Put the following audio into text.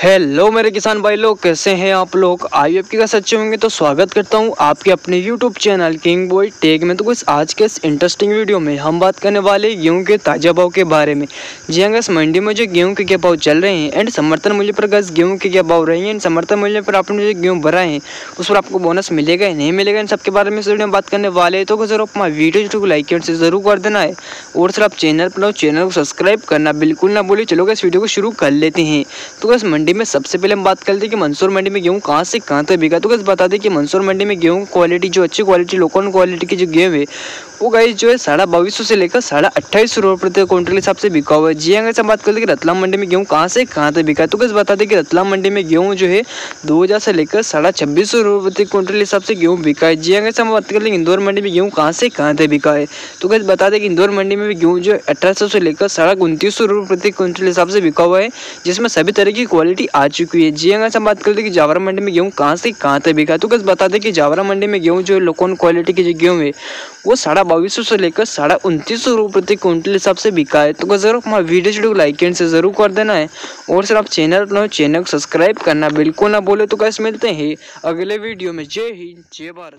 Hello मेरे किसान भाई लोग, कैसे हैं आप लोग? आई आपके का सच्चे होंगे तो स्वागत करता हूँ आपके अपने YouTube channel King Boy Tech में। तो कुछ आज के इस इंटरेस्टिंग वीडियो में हम बात करने वाले गेहूँ के ताज़ा भाव के बारे में। जी हाँ मंडी में जो गेहूँ के क्या भाव चल रहे हैं एंड समर्थन मूल्य पर गस गेहूँ के क्या भाव रहे हैं एंड समर्थन मूल्य पर आपने जो गेहूँ भरा है, उस पर आपको बोनस मिलेगा या नहीं मिलेगा, इन सबके बारे में वीडियो में बात करने वाले तो ज़रूर अपना वीडियो को लाइक से ज़रूर कर देना है। और सर, आप चैनल पर चैनल को सब्सक्राइब करना बिल्कुल ना बोले चलो इस वीडियो को शुरू कर लेते हैं। तो बस मंडी में सबसे पहले हम बात करते हैं कि मंसूर मंडी में गेहूँ कहाँ से कहाँ तक बिका। तो बस बता दें कि मंसूर मंडी में गेहूँ क्वालिटी जो अच्छी क्वालिटी लोकल क्वालिटी की जो गेहूँ है, वो गाइस जो है साढ़े बाईस सौ से लेकर साढ़े अट्ठाईस सौ रुपये प्रति क्विंटल हिसाब से बिका हुआ है। जी अगर हम बात करते हैं कि रतलाम मंडी में गेहूँ कहाँ से कहाँ तक बिका। तो बस बता दें कि रतलाम मंडी में गेहूँ जो है दो हज़ार से लेकर साढ़ा छब्बीस सौ रुपये प्रति क्विंटल हिसाब से गेहूँ बिका है। जी अगर हम बात करें इंदौर मंडी में गेहूँ कहाँ से कहाँ तक बिका है। तो बस बता दें कि इंदौर मंडी में भी गेहूँ जो है अठारह से लेकर साढ़े उनतीस सौ रुपये प्रति क्विंटल हिसाब से बिका हुआ है, जिसमें सभी तरह की क्वालिटी आ चुकी है। जी अगर हम बात करते हैं कि जावरा मंडी में गेहूँ कहाँ से कहाँ तक बिका। तो बस बता दें कि जावरा मंडी में गेहूँ जो लोकन क्वालिटी के जो गेहूँ है, वो साढ़ा बाईस सौ से लेकर साढ़ा उनतीस सौ रुपये प्रति क्विंटल हिसाब से बिका है। तो ज़रूर हमारा वीडियो वीडियो लाइक एंड से ज़रूर कर देना है। और सर, आप चैनल अपना चैनल को सब्सक्राइब करना बिल्कुल ना बोले तो कैसे मिलते हैं अगले वीडियो में। जय हिंद, जय भारत।